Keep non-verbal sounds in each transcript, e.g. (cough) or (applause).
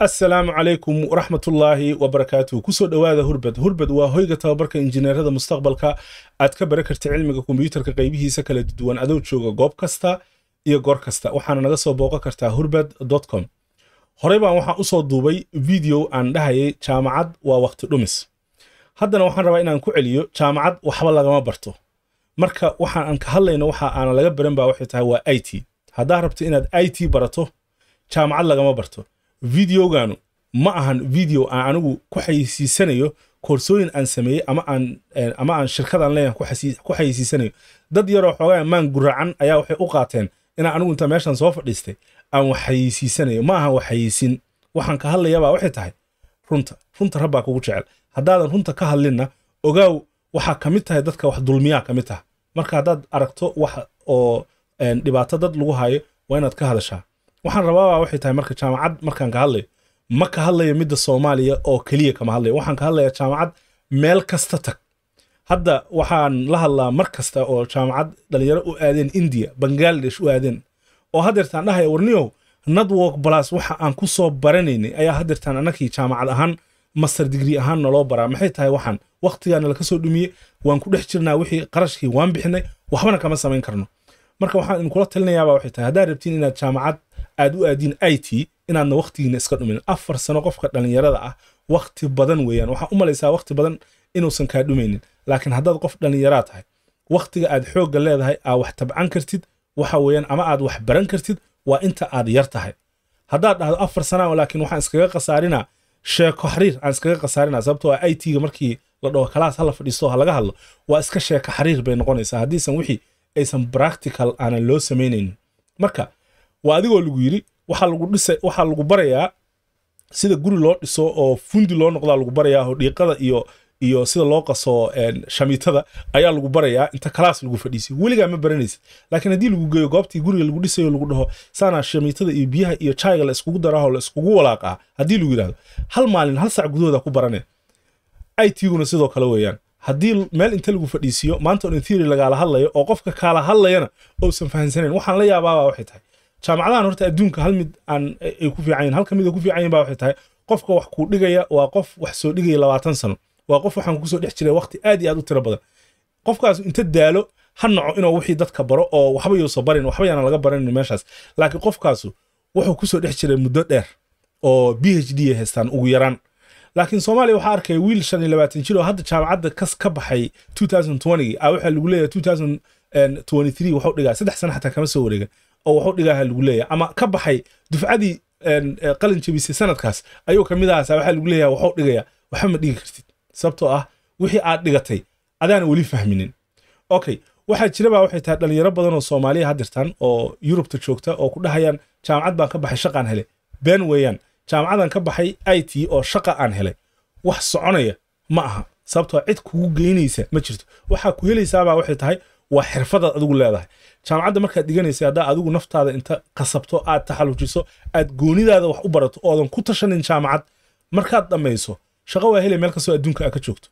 assalaamu calaykum waraxmatullaahi wabarakaatuh ku soo dhowaada hurbad. Hurbad waa hoyga tababarka injineerada mustaqbalka. Aad ka baran karta cilmiga kombiyuutarka qaybihiisa kala duwan adoo jooga goob kasta iyo goor kasta. Waxaana naga soo booqan kartaa hurbad com. Horey baan waxaan u soo duubay video aan dhahayay jaamacad waa waqti dhumis. Haddana waxaan rabaa inaan ku celiyo jaamacad waxba lagama barto. Marka waxaan aan ka hadlayno waxa aana laga baran baa waxay tahay waa i t. Haddaa rabto inaad i t barato jaamacad lagama barto videoganu ma ahan video aan anigu ku xayeysiisanayo koorsooyin aan sameeyey ama aan aan shirkadan leeyahay ku xayeysiisanayo dad yaroo xoogaa maan guracan ayaa waxay u qaateen inaan anigu inta meeshan soo fadhiistay aan wax xayeysiisanayo ma ahan wax xayeysin waxaan ka hadlayabaa waxay tahay runta runta rabbaa kugu jecel. Haddaadan runta ka hadlinna ogaaw waxaa ka mid tahay dadka wax dulmiyaa ka mid taha. Marka haddaad aragto wax oo dhibaato dad lagu hayo waa inaad ka hadashaa waxaan rabaabaa waxay tahay marka jaamacad markaan ka hadlayo ma ka hadlayo midda soomaaliya oo keliya kama hadlayo waxaan ka hadlayaa jaamacad meel kasta tag. Hadda waxaan la hadlaa mar kasta oo jaamacad dhalinyaro u aadeen indiya bangaladesh u aadeen. Oo haddeertaan dhahaya warniyow network plus waxa aan ku soo baranaynay ayaa haddeertaan annakii jaamacad ahaan master degree ahaan naloo baraa. Maxay tahay waxaan? Wakhtigaana laka soo dhumiye waan ku dhex jirnaa wixii qarashkii waan bixinay waxbana kama samayn karno. Marka waxaan idinkula talinayaaba waxay tahay haddaad rabtiin inaad jaamacad aad u aadiin i t inaadna wakhtigiina iska dhumin. Afar sano qofka dhallinyarada ah wakhti badan weeyaan. Waxaa u malaysaa wakhti badan inuusan kaa dhumaynin laakiin haddaad qof dhallinyaraa tahay wakhtiga aad xoogga leedahay aa wax tabcan kartid. Waxa weeyaan ama aad wax baran kartid waa inta aad yar tahay. Haddaad dhahdo afar sana laakiin waxaan iskaga khasaarinaa sheeko xariir aan iskaga khasaarinaa sababtoo ah i t-ga markii la dhaho kalaas hala fadhiisto ha hadlo waa iska sheeko xariir bay noqonaysaa. Haddiisan wixii aysan practical aanan loo samaynaynin marka waa adigoo lagu yidhi waxaa lagu dhisa waxaa lagu barayaa sida guri loo dhiso oo fundi loo noqdaa lagu barayaa oo dhiiqada iyo iyo sida loo qaso shamiitada ayaa lagu barayaa inta kalaas lagu fadhiisiyo weligaa ma baranaysid. Laakiin haddii lagu geeyo goobtii guriga lagu dhisayo lagu dhaho saanaa shamiitada iyo biyaha iyo jayga la iskugu daraaho la iskugu walaaqaa haddii lagu yidhahdo hal maalin hal sac gudahooda ku barane. I t-guna sidoo kale weeyaan. Haddii meel inta lagu fadhiisiyo maanta on theory lagaala hadlayo oo qofka kaala hadlayana ousan fahansanayn waxaan la yaabaabaa waxay tahay jaamacadahan horta adduunka hal mid aan ay ku fiican halka mid ay ku fiican baa waxay tahay qofka wax kuu dhigaya waa qof wax soo dhigaya labaatan sano. Waa qof waxaan ku soo dhex jiray waqti aad iyo aad u tiro badan. Qofkaas inta daalo ha naco inuu wixii dadka baro oo waxba yuusa barin waxba laga baranin meeshaas. Laakiin qofkaasu wuxuu ku soo dhex jiray muddo dheer oo b h d ay haystaan ugu yaraan. Laakiin soomaaliya waxaa arkaya wiil shan iyo labaatan jir oo hadda jaamacadda kas ka baxay two thousand twenty a waxaa lagu leeyahay two thousand twenty three waxuu dhigaa saddex sano xataa kama soo wareegan oo waxuu dhigaaha lagu leeyahay. Ama ka baxay dufcadii qalin jebisay sanadkaas ayuu ka mid ahaasa waxaa lagu leeyahay waxuu dhigayaa waxba ma dhigi kartid. Sababtoo ah wixii aad dhigatay adaana weli fahminin. Okay waxaa jirabaa waxay tahay dhalinyaro badan oo soomaaliya hadirtan oo yurubta joogta oo ku dhahayaan jaamacad baan ka baxay shaqaan helay. Been weeyaan jaamacadan ka baxay i t oo shaqa aan helay. Wax soconaya ma aha. Sababtoo cid kugu geynaysa ma jirto. Waxaa ku helaysaabaa waxay tahay waa xirfadaad adigu leedahay. Jaamacadda markaad dhiganaysa haddaa adigu naftaada inta qasabto aad taxallujiso aad goonidaada wax u barato oodan ku tashanin jaamacad markaad dhammayso shaqo waa helay meel kastoo adduunka aa ka joogto.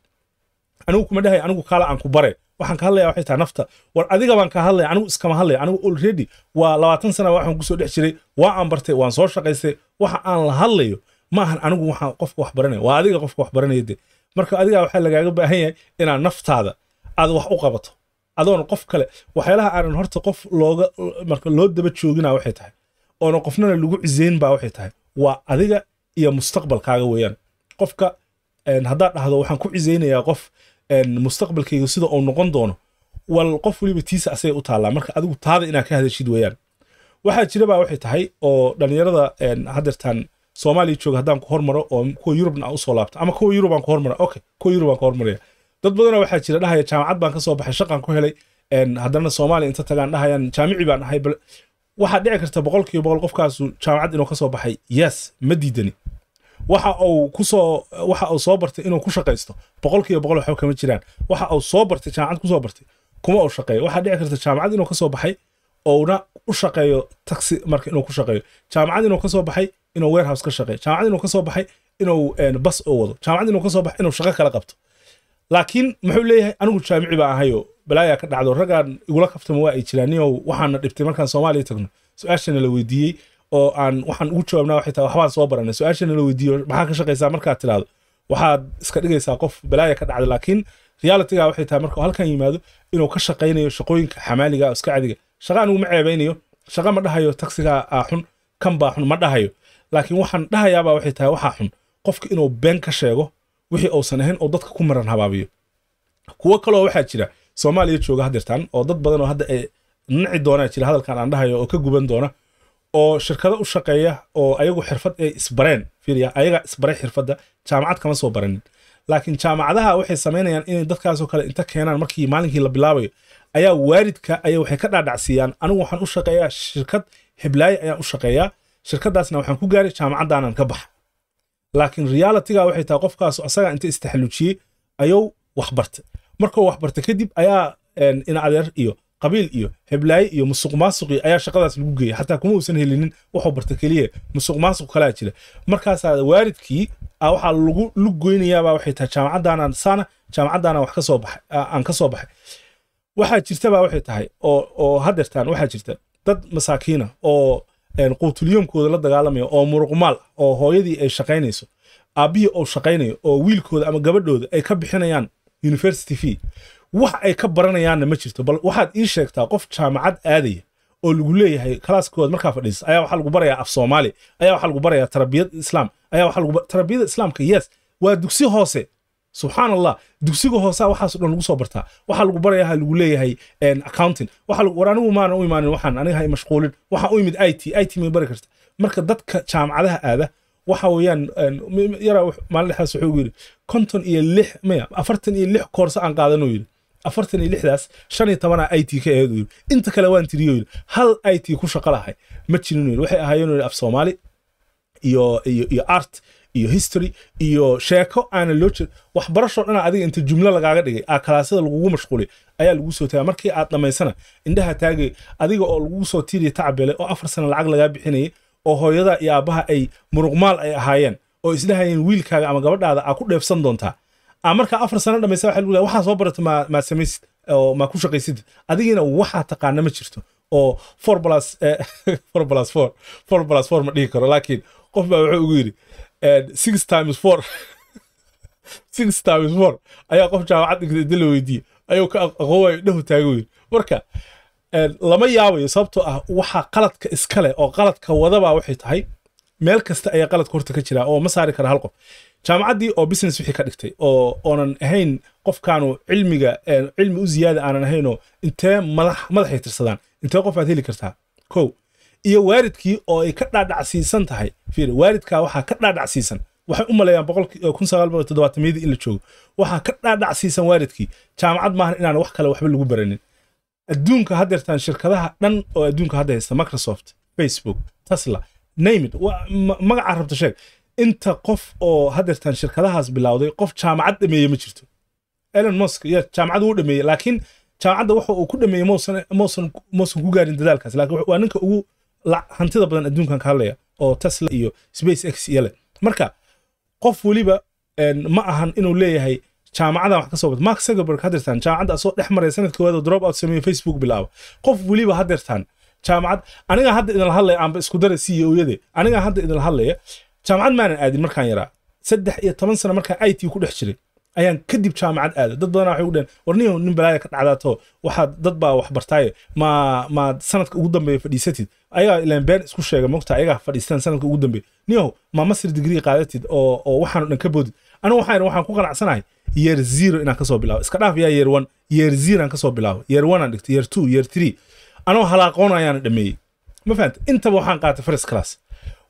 Anigu kuma dhahay anigu kaala aan ku bare. Waxaan ka hadlaya waxay tahay nafta. War adiga baan ka hadlaya anigu iskama hadlaya anigu already waa labaatan sana waxaan ku soo dhex jiray waa aan bartay waan soo shaqaystay. Waxa aan la hadlayo ma ahan anigu waxaan qofka wax baranaya waa adiga qofka wax baranaya marka adiga waxaa lagaaga baahan yahay inaad naftaada aad wax u qabato adoona qof kale waxyaalaha aanan horta qof looga marka loo daba joogina waxay tahay. Oona qofnana lagu ciseyn baa waxay tahay. Waa adiga iyo mustaqbalkaaga weeyaan. Qofka haddaad dhahdo waxaan ku ciseynayaa qof mustaqbalkayga sida uu noqon doono wal qof weliba tiisa asagay u taallaa. Marka adigu taada inaad ka hadashid weeyaan. Waxaa jirabaa waxay tahay oo dhallinyarada haddeertaan soomaaliya jooga haddaan ku hormaro oo kuwa yurubna aan u soo laabto ama kuwa yurub aan ku hormara okay kuwa yurub aan ku hormaraya dad badanoo waxaa jira dhahaya jaamacad baan ka soo baxay shaqaan ku helay haddana soomaaliya inta tagaan dhahayaan jaamici baan ahay waxaa dhici karta boqol boqol qofkaasu jaamacad inuu ka baxay. Yes ma diidani. Waxa uu ku soo waxa uu soo bartay inuu ku shaqaysto boqolkiiba boqol waxba kama jiraan. Waxa uu soo bartay jaamacad ku soo bartay kuma uu shaqeeyo. Waxaa dhici karta jaamacad inuu ka baxay ouna u shaqeeyo taxi marka inuu ku shaqeeyo. Jaamacad inuu ka baxay inuu warehouse ka shaqeeyo. Jaamacad inuu ka baxay inuu bas u wado. Jaamacad inuu ka baxay inuu shaqo kala qabto laakiin muxuu leeyahay anigu jaamici baan ahayo balaayaa ka dhacdo raggaan igula kaftama waa ay jiraan waxaana dhibtay markaan soomaaliya tagno. Su'aashana la weydiiyey oo aan waxaan ugu jawaabnaa waxay tahay waxbaan soo baranay. Su'aashana la weydiiyo maxaa ka shaqaysaa markaad tiraahdo waxaad iska dhigaysaa qof balaaya ka dhacda. Laakiin realityga waxay tahay marka halkan yimaado inuu ka shaqaynayo shaqooyinka xamaaliga iska cadiga shaqa anigu ma ceebaynayo shaqa ma dhahayo taksiga aa xun kan baa xun ma dhahayo. Laakiin waxaan dhahayaabaa waxay tahay waxaa xun qofka inuu been ka sheego wixii uusan ahayn oo dadka ku maran habaabiyo. Kuwo kaloo waxaa jira soomaaliya jooga hadeertaan oo dad badan oo hadda ay naci doonaa jira hadalkan aan dhahayo oo ka guban doona oo shirkado u shaqeeya oo ayagu xirfad ay isbareen fiiriya ayaga isbaray xirfadda jaamacad kama soo baranin. Laakiin jaamacadaha waxay samaynayaan inay dadkaasoo kale inta keenaan markii maalinkii la bilaabayo ayaa waalidka aya waxay ka dhaadhacsiiyaan anigu waxaan u shaqeeyaa shirkad heblaaye ayaan u shaqeeyaa shirkadaasna waxaan ku gaaray jaamacadaanan ka baxa laakiin realityga waxay tahay qofkaas asaga inta istaxallujiyey ayuu waxbartay markuu waxbartay kadib ayaa adeer iyo qabiil iyo heblaaye iyo musuq maasuqi ayaa shaqadaas lagu geeyay. Xataa kuma uusan helinin wuxuu barta keliya musuq kalaa jira. Markaasaa waalidkii waxaa lagu lug goynayaabaa waxay tahay jaamacaddaanaan saana jaamacaddaanaan wax ka soo baxay aan ka baxay. Waxaa jirtabaa waxay tahay oo oo hadeertaan waxaa jirta dad masaakiina oo quutulyoomkooda la dagaalamaya oo muruqmaal oo hooyadii ay shaqaynayso aabbihii oo shaqaynayo oo wiilkooda ama gabadhooda ay ka bixinayaan university fee. Wax ay ka baranayaanna ma jirto bal waxaad ii sheegtaa qof jaamacad aadaya oo lagu leeyahay kalaaskooda markaa fadhiisa. Ayaa waxaa lagu barayaa af soomaali ayaa waxaa lagu barayaa tarbiyad islaam ayaa waxaa lagu tarbiyada islaamka yes. Waa dugsi hoose subxaan allah dugsiga hoosea waxaasoo dhan lagu soo bartaa. Waxaa lagu barayaa lagu leeyahay accounting. War anigu maana u imaanin waxaan aniga hay mashquulin. Waxaan u imid i t may bari karta. Marka dadka jaamacadaha aada waxa weeyaan yaraa maalin wuxuu yidhi konton iyo lix maya afartan iyo lix koorso aan qaadanuu yidhi. Afartan iyo lixdaas shan iyo tobanaa i t ka aheed yidhi. Inta kale waan tiriyo yidhi. Hal i t ku shaqo lahay. Ma jirin yidhi. Waxay ahaayeen yidhi af soomaali iyo iyo iyo art iyo history iyo sheeko aana loo jeed waxbarashoo dhana adiga inta jumlo lagaaga dhigay aa kalaasyada lagugu mashquulay ayaa lagu soo tagaa markii aad dhammaysana indhaha taagay adiga oo lagugu soo tiiriya tacabele oo afar sana lacag lagaa bixinayay oo hooyada iyo aabbaha ay muruqmaal ay ahaayeen oo isdhahayeen wiilkaaga ama gabadhaada aa ku dheefsan doontaa. Aa markaa afar sano dhammaysa lagu leeyahay waxaa soo barata maa maa samaysid oo maa ku shaqaysid. Adigiina waxaa taqaana ma jirto. Oo four plus (laughs) four plus four four plus four ma dhihi karo laakiin qof baa wuxuu ugu yidhi six times four. (laughs) Six times four. Ayaa qof jaamacad inta la weydiiyey. Ayuu ka aqoowayo dhahu taago yidhi marka lama yaabayo sababtoo ah waxaa qaladka iskale oo qaladka wadabaa waxay tahay meel kasta ayaa qaladka horta ka jira oo ma saari kara hal qof. Jaamacaddii oo business wixii ka dhigtay oo oonan ahayn qofkaanu cilmiga cilmi u ziyaada aanan ahaynoo intee madax madaxay tirsadaan? Intee qof aad heli kartaa? Kow iyo waalidkii oo ay ka dhaadhacsiisan tahay. Waalidkaa waxaa ka dhaadhacsiisan waxay u maleeyaan boqolkun sagaal boqol toddobaatamiyadii in la joogo. Waxaa ka dhaadhacsiisan waalidkii. Jaamacad maahan inaan wax kale waxba lagu baranin. Adduunka haddeertaan shirkadaha dhan oo adduunka hadda haysta microsoft facebook tesla namid magacaa rabta sheeg. Inta qof oo haddeertaan shirkadahaas bilowday qof jaamacad dhameeye ma jirto. Elon musk ya jaamacad wuu dhameeyey laakiin jaamacadda waxa uu ku dhameeyey mausan ku gaarin dadaalkaas. Laakiin waa ninka ugu hantida badan adduunkan ka hadlaya oo tesla iyo space x iyo leh marka qof weliba ma ahan inuu leeyahay jaamacadan wax ka soo mark zuckerberg hadeertaan jaamacadda asoo dhex maraya sanadka waada drop out sameeye facebook bilaaba. Qof weliba hadeertaan jaamacad. Anigaa hadda idinla hadlaya aanba isku dara c e oyade anigaa hadda idinla hadlaya jaamacad maanan aadin markaan yaraa. Saddex iyo toban sano markaan i t ku dhex jiray ayaan kadib jaamacad aaday dad badanaa waxay u niyow nin balaaya ka dhacdaato. Waxaad dad baa wax bartaaye ma maad sanadka ugu dambeeya fadhiisatid. Ayagaa ilaan been isku sheega mogta ayagaa fadhiistaan sanadka ugu dambeeya niyow ma masir digrii qaadatid oo oo waxaanu dhan ka boodid. Anigu waxaan waxaan ku qanacsanahay. Year zero inaan ka soo bilaabo. Iska dhaaf yaa year one. Year zero aan ka soo bilaabo. Year one aan dhigtay. Year two year three. Anoo halaaqoon ayaana dhameeyey ma fahanta intaba waxaan qaatay first class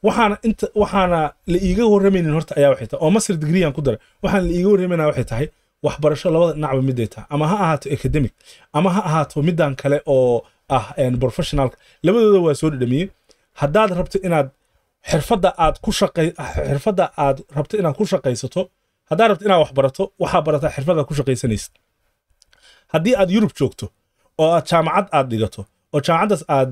waxaana inta waxaana la iiga warramaynin horta ayaa waxay tahay. Oo masir degree aan ku daray waxaana la iiga warramayna waxay tahay waxbarasho labada dhinacba miday tahay. Ama ha ahaato academic ama ha ahaato middan kale oo ah professionalka labadooda waa soo dhadhamiyey haddaad rabto inaad xirfadda aad ku xirfadda aad rabto inaad ku shaqaysato haddaad rabto inaad wax barato barataa xirfadda ku shaqaysanaysid haddii aad yurub joogto oo aad jaamacad aad dhigato oo jaamacaddaas aad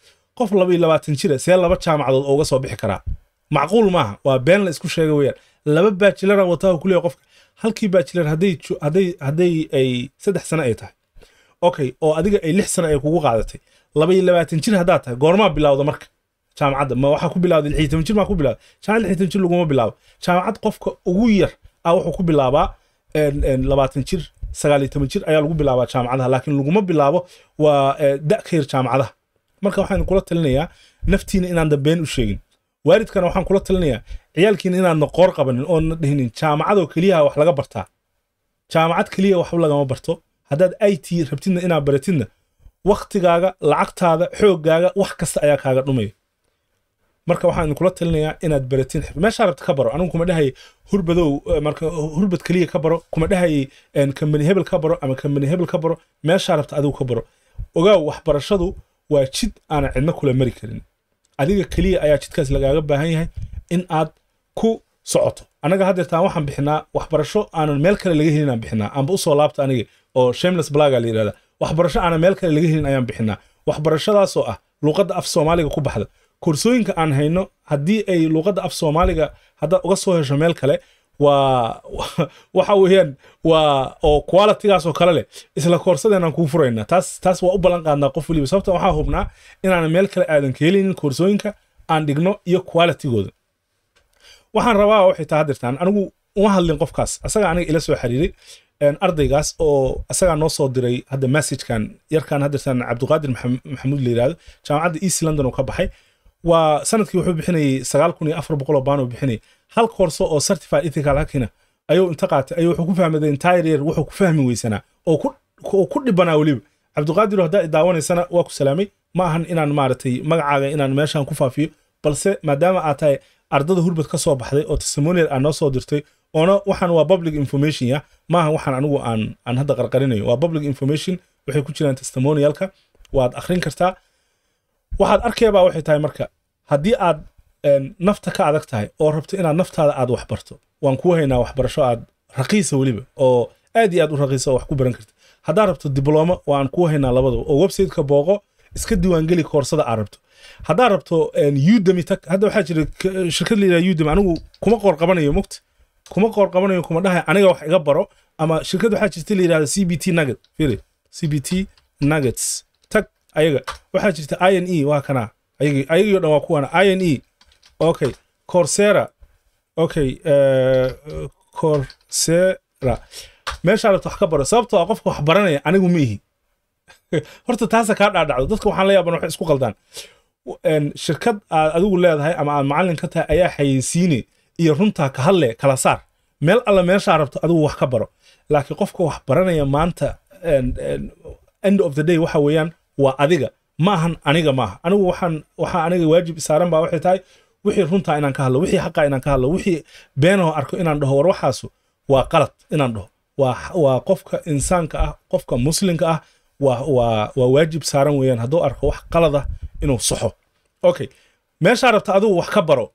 qof laba iyo labaatan jira see laba jaamacadood ooga soo bixi karaa. Macquul maaha waa been la isku sheega weyaan laba baajilara wataa kuleeya qofka halkii baajilar hadday ay saddex sano ay tahay. Okay oo adiga ay lix sano ay kugu qaadatay. Laba labaatan jir haddaad tahay goormaa bilawda marka. Jaamacadda ma waxaa ku bilawday lix jir maa ku bilawda jaamacad lix jir laguma bilaabo. Jaamacad qofka ugu yar ah wuxuu ku bilaabaa labaatan jir sagaal toban jir ayaa lagu bilaabaa jaamacadaha. Laakiin laguma bilaabo waa da ka yar jaamacadaha marka waxaan kula talinayaa naftiina inaan dambeen u sheegin. Waalidkana waxaan kula talinayaa ciyaalkiina inaadna qoor qabanin oona dhihinin. Jaamacadoo keliyaha wax laga bartaa jaamacad keliya waxba lagama barto. Haddaad i t rabtidna inaad baratidna waktigaaga lacagtaada xooggaaga wax kasta ayaa kaaga dhumaya marka waxaan kula talinayaa inaad baratin. Meeshaa rabta ka baro. Anigu kuma dhahay hurbadow marka hurbad keliya ka baro. Kuma dhahay kambani hebel ka baro ama kambani hebel ka baro. Meeshaa rabta adigu ka baro. Ogaaw waxbarashadu waa jid aanan cidna kula mari karin. Adiga keliya ayaa jidkaas lagaaga baahan yahay in aad ku socoto. Annaga haddeertaan waxaan bixinaa waxbarasho aanan meel kale laga helin aan bixinaa. Amba u soo laabta aniga oo shameless blaga la yidhahda waxbarasho aanan meel kale laga helin ayaan bixinaa. Waxbarashadaasoo ah luuqadda af soomaaliga ku baxda. Koorsooyinka aan hayno haddii ay luuqadda af soomaaliga haddaad uga soo hesho meel kale waa waxa weeyaan waa oo qualitygaas oo kale leh. Isla koorsadeenaan kuu furaynaa taas taas waa u ballan qaadnaa qof weliba sababta waxaa hubnaa inaanan meel kale aadan ka helinin koorsooyinka aan dhigno iyo qualitygooda. Waxaan rabaa waxay taa hadirtaan anigu uma hadlin qofkaas. Asaga aniga ila soo xiriiray ardaygaas oo asagaa noo soo diray hadda messagekan yarkan hadirtaan cabdiqaadir maxamuud la yidhahdo jaamacadda east london oo ka baxay waa sannadkii wuxuu bixinayay sagaal kun iyo afar boqol oo baan bixinayay. Hal koorso oo certified ethical hackina ayuu inta qaatay ayuu wuxuu ku fahmaday entire year wuxuu ku fahmi weysanaa oo ku dhibanaa weliba. Cabdiqaadir haddaa daawanaysana waa ku salaamay. Ma ahan inaan maaragtay magacaaga inaan meeshan ku faafiyo balse maadaama aad tahay ardada hurbad ka soo baxday oo testimonial aad noo soo dirtay oona waxaan waa public information ya. Maaha waxaan anigu aan aan hadda qarqarinayo. Waa public information waxay ku jiraan testimonialka. Waad akhrin kartaa waxaad arkaybaa waxay tahay marka haddii aad nafta ka adag tahay oo rabto inaad naftaada aad wax barto waan kuu haynaa waxbarasho aad raqiisa weliba oo aad iyo aad u raqiisa oo wax ku baran karta haddaad rabto diblooma waan kuu haynaa labadaba oo websiteka booqo iska diiwaangeli koorsada aad rabto. Haddaad rabto udemy hadda waxaa jira shirkad la yidhaha udemy anigu kuma qoor qabanayo mugta kuma qoor qabanayo kuma dhahay aniga wax iga baro ama shirkad waxaa jirta la yidhahda c b t nugget firi c b t nuggets ayaga waxaa jirta i n e waa kanaa ayagii o dhan waa kuwana. I n e. Okay. Coursera okay coursera meeshaa rabta wax ka baro sababtoo ah qofka wax baranaya anigu ma ihi. (laughs) Horta taasa kaa dhaadhacdo. Dadka waxaan la yaaban waxay isku qaldaan. Shirkad aad adigu leedahay ama aad macallin ka tahay ayaa xayeysiine iyo runtaa ka hadle kala saar. Meel alla meeshaa rabto adigu wax ka baro. Laakiin qofka wax baranaya maanta end of the day waxa weeyaan waa adiga. Ma ahan aniga maaha. Anigu waxaa aniga waajib saaran baa waxay tahay wixii runtaa inaan ka hadlo wixii xaqaa inaan ka hadlo wixii beenaho arko inaan dhaho war waxaasu waa qalad inaan dhaho. Waa qofka insaanka ah qofka muslimka ah waa waajib saaran weeyaan hadduu arko wax qalad ah inuu saxo. Okay meeshaa rabta adigu wax ka baro.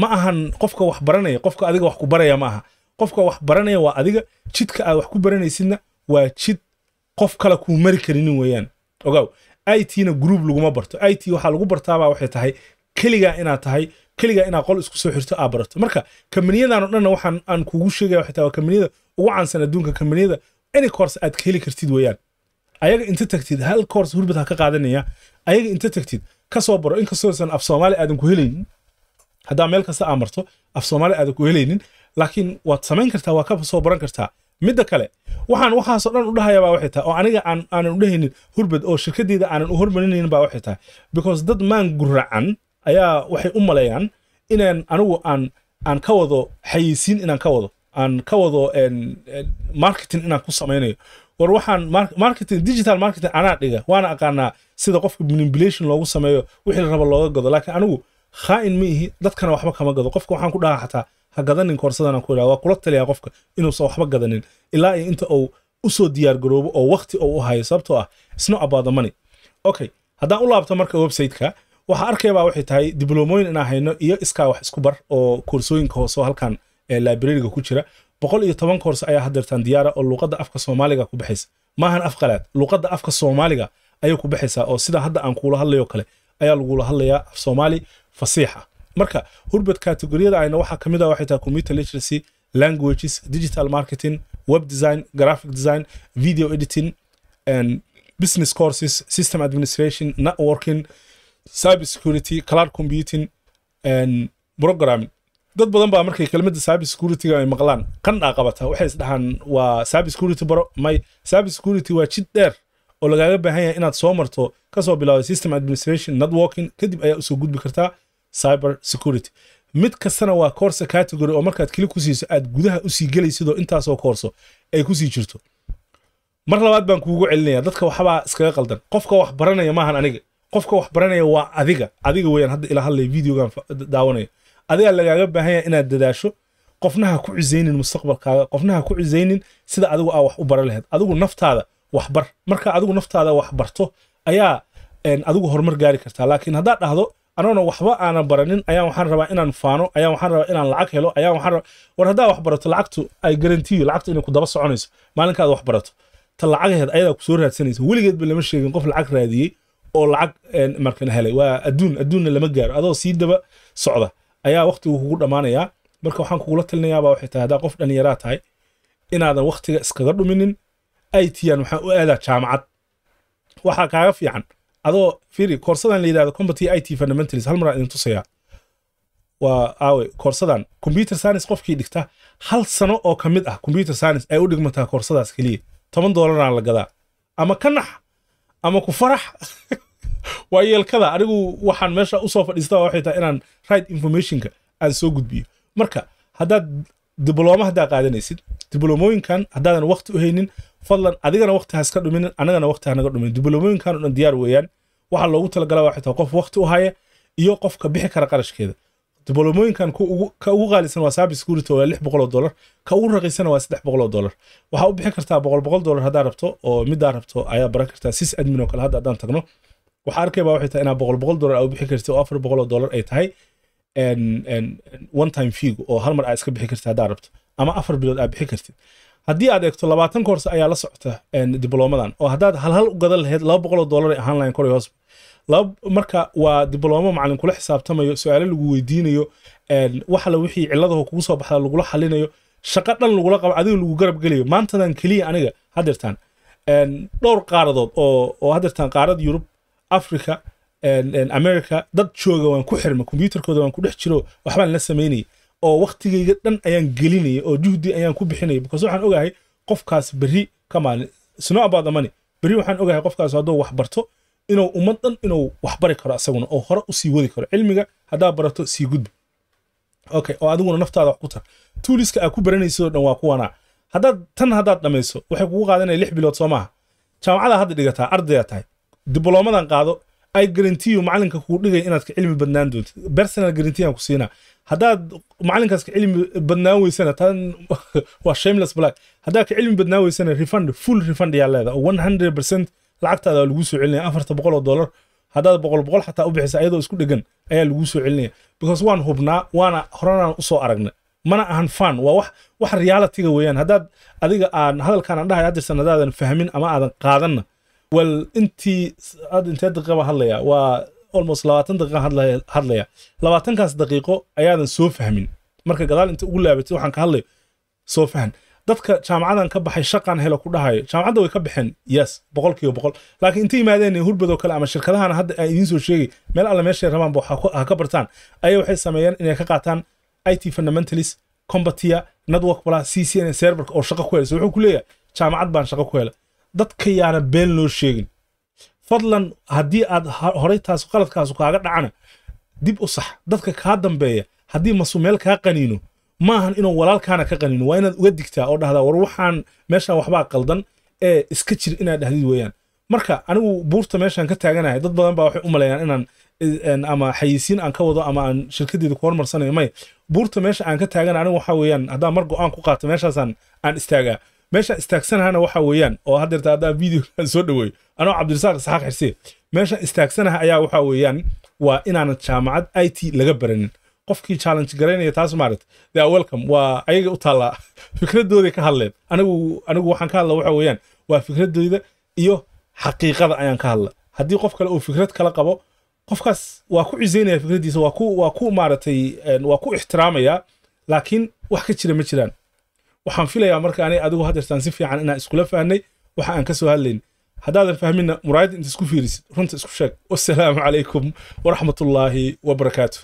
Ma ahan qofka wax baranaya qofka adiga wax ku baraya ma aha. Qofka wax baranaya waa adiga jidka aad wax ku baranaysidna waa jid qof kale kuu mari karinin weeyaan. Ogaaw i t-na group laguma barto. I t waxaa lagu bartaabaa waxay tahay keligaa inaad tahay keligaa inaad qol isku soo xirto aad barato. Marka kamaniyadan oo dhanna waxaan aan kugu sheegaya waxay tahay waa kamaniyada ugu caansan adduunka kamaniyada any course aad ka heli kartid weeyaan. Ayaga inta tagtid hal course hurbad ha ka qaadanaya ayaga inta tagtid ka soo baro. Inkastoosan af soomaali aadan ku helaynin haddaa meel kasta aa marto af soomaali aadan ku helaynin laakiin waad samayn kartaa waa ka soo baran kartaa midda kale waxaan waxaasoo dhan u dhahayabaa waxay tahay oo aniga aan aanan u dhahaynin hurbad oo shirkadeyda aanan u hormarinaynin baa waxay tahay because dad maan guracan ayaa waxay u maleeyaan inaan anigu aan aan ka wado xayeysiin inaan ka wado aan ka wado marketing inaan ku samaynayo. War waxaan marketing digital marketing anaa dhiga waana aqaanaa sida qofka manipulation loogu sameeyo wixii la looga gado laakiin anigu khaa'in ma ihi dadkana waxba kama gado. Qofka waxaan ku dhahaa xataa ha gadanin koorsadan ku waa kula taliyaa qofka inuusan waxba gadanin. Ilaa iyo inta uu u soo diyaar garoobo oo waqti uu u hayo sababtoo ah isno money. Okay haddaan u laabto marka websiteka waxa arkayabaa waxay tahay diblomooyin inaan hayno iyo iskaa wax isku bar oo koorsooyinka hoose oo halkan librariga ku jira. Boqol iyo toban koors ayaa hadeertaan diyaara oo luuqadda afka soomaaliga ku baxaysa maahan af qalaad luuqadda afka soomaaliga ayay ku baxaysaa oo sida hadda aan kuula hadlayo kale ayaa lagula hadlayaa af soomaali fasiix ah marka hurbad kategoriyada ayna waxaa ka mid ah waxay tahay computer literacy languages digital marketing web design graphic design video editing and business courses system administration networking cyber security cloud computing and programming. Dad badan baa markay kelmadda cyber security ay maqlaan qandhaa qabata? Waxay isdhahaan waa cyber security baro may cyber security waa jid dheer oo lagaaga baahan yahay inaad soo marto ka soo bilaawday system administration networking kadib ayaa u soo gudbi kartaa cyber security. Mid kastana waa course category oo markaad kili ku siiso aad gudaha u sii gelaysidoo intaasoo koorso ay ku sii jirto. Mar labaad baan kuugu celinaya dadka waxbaa iskaga qaldan. Qofka wax baranaya maahan aniga. Qofka wax baranaya waa adiga. Adiga weeyaan hadda ila hadlaya videogan daawanaya. Adigaa lagaaga baahan yahay inaad dadaasho qofnaha ku cisaynin mustaqbalkaaga qofnaha ku cisaynin sida adigu aa wax u bara lahayd. Adigu naftaada waxbar marka adigu naftaada wax barto ayaa adigu horumar gaari kartaa. Laakiin haddaad dhahdo anoona waxba aanan baranin ayaan waxaan rabaa inaan faano ayaan waxaan rabaa inaan lacag helo ayaan waxaan rabaa war haddaa wax lacagtu ay garantiyo lacagtu inay ku daba soconayso maalinkaad wax ta lacagaheed ayadaa ku raadsanaysa weligeedba lama sheegin qof lacag raadiyey oo lacag markan helay. Waa adduun adduunna lama gaaro adoo sii daba socda ayaa waqtigu kugu dhammaanayaa. Marka waxaan kugula talinayaaba waxay tahay haddaa qof dhallinyaraa tahay inaadan waqtiga iskaga dhuminin ityan waxaan u aadaa jaamacad. Waxaa kaaga fiican adoo firi koorsadan la yidhahdo combaty it fundamentals hal maraa idin tusayaa. Waa aawe koorsadan. Computer science qofkii dhigta hal sano oo ka mid ah computer science ay u dhigmataa koorsadaas keliya. Toban doolaraan la gadaa. Ama ka nax ama ku farax. (laughs) Waa yeelkada anigu waxaan meesha u soo fadhiistaa waxay tahay inaan right informationka aan soo gudbiyo. Marka haddaad diblooma haddaa qaadanaysid diblomooyinkan haddaadan waqti u haynin fadlan adigana waqti ha iska dhuminin anagana waqti hanaga dhumin. Diblomooyinkan oo dhan diyaar weeyaan waxaa loogu talagalaa waxay tahay qof waqti u haya iyo qofka bixi kara qarashkeeda. Diblomooyinkan ka ugu qaalisan waa cyber security waa lix boqol oo dollar ka ugu raqiisana waa saddex boqol oo dollar. Waxaa u bixi kartaa boqol boqol dollar haddaa rabto oo middaa rabto ayaa baran kartaa sis admin oo kale hadda haddaan tagno. Waxaa arkayba waxay tahay inaad boqol boqol dollar aa u bixi karti oo afar boqol oo dollar ay tahay one time feeg oo hal aa iska bixi karti haddaa rabto ama afar bilood aa bixi kartid. Haddii aad eegto labaatan koors ayaa la socota diblomadan oo haddaad hal hal u gadan lahayd laba boqol oo dollar ahaan lahayn koray hoos marka waa diblomo macalin kula xisaabtamayo su'aalo lagu weydiinayo waxala wixii ciladaho kugu soo baxda lagula xalinayo shaqo dhan lagula qabo adiga lagu garab gelayo. Maantadan keliya aniga hadeertaan dhowr qaaradood oo hadeertaan qaarad yurub africa america dad jooga waan ku xirma kombyuutarkooda waan ku dhex jiro waxbaan la samaynaya oo waktigayga dhan ayaan gelinaya oo juhdi ayaan ku bixinaya because waxaan ogahay qofkaas berri ka maalin sno about waxaan ogahay qofkaas hadduu wax barto inuu ummad dhan inuu wax bari karo asaguna oo hore u wadi karo cilmiga haddaa barato sii gudbi. Okay oo adiguna naftaada wax ku tar tuuliska aad ku baranaysidoo dhan waa kuwanaa haddaad tan haddaad dhammayso waxay kugu qaadanaya lix bilood soo maaha. Jaamacadaa hadda dhigataa ardaya tahay. Diblomadan qaado ay garantiyo macalinka kugu dhigaya inaad ka cilmi badnaan doontid personal garantiyan ku siinaa. Haddaad macalinkaas ka cilmi badnaan weysana tan (laughs) waa shameless black haddaad ka cilmi badnaan weysana refund full refund ayaa leedahay. Oo one hundred percent lacagtaada waa laguu soo celinaya afarta boqol oo dollar. Haddaad boqol boqol xataa u bixisa ayadoo isku dhegan ayaa laguu soo celinaya. Because waan hubnaa waana horanaan u soo aragnay. Mana ahan fan waa wax wax realityga weeyaan. Haddaad adiga aan hadalkaan aan dhahay hadirsan haddaadan fahmin ama aadan qaadanna. Wal intii hadda intee daqiiqa hadlaya waa almost labaatan daqiiqa hadlaya labaatankaas daqiiqo ayaadan soo fahmin. Marka gadaal inta ugu laabatay waxaan ka hadlayo soo fahan dadka jaamacadan ka baxay shaqan helo ku dhahayo. Jaamacadda way ka baxeen yes boqol boqol. Laakiin inta yimaadeen hurbadoo kale ama shirkadahan hadda aan idiin soo sheegay meel alle meeshay rabaanba ha ka bartaan. Ayaa waxay sameeyeen inay ka qaataan it fundamentalist combatia network plus ccn serverka oo shaqo ku helaysa wuxuu ku leeyahay jaamacad baan shaqo ku hela. Dadka been loo sheegin. Fadlan haddii aad horay taas qaladkaasu kaaga dhacana dib u sax. Dadka kaa dambeeya haddii masu meel kaa qaniino maahan inuu walaalkaana ka qaniino waa inaad uga digtaa oo dhahdaa war waxaan meeshan waxbaa qaldan ee iska jir inaad dhahdid weeyaan. Marka anigu buurta meeshan ka taaganahay dad badan baa waxay u maleeyaan inaan ama xayisiin aan ka wado ama aan shirkadeeda ku hormarsanayo. May buurta meesha aan ka taagana anigu waxa weeyaan haddaan mar go'aan ku qaato meeshaasaan aan istaagaa. Meeshaan istaagsanahana waxa weeyaan oo haddeerta haddaan video (laughs) soo dhaweeyo. Anoo cabdirasaaq isxaaq xirse meeshaan istaagsanaha ayaa waxa weeyaan waa inaanan jaamacad i t laga baranin qofkii challenge garaynaya taas maaragta they welcome. Waa ayaga u taallaa fikradooday ka hadleen. Anigu anigu waxaan ka hadla waxa weeyaan waa fikradooda iyo xaqiiqada ayaan ka hadla haddii qof kale uu fikrad kala qabo qofkaas waa ku cisaynaya fikraddiisa waa ku waa ku maaragtay waa ku ixtiraamaya laakiin wax ka jira ma jiraan. Waxaan filayaa marka ani adigu hadeertaan si fiican inaan iskula fahnay waxa aan ka soo hadlayn haddaadan fahminna muraayadda inta isku fiirisid. Runta isku sheeg. Wassalaamu calaykum waraxmatullaahi wabarakaatu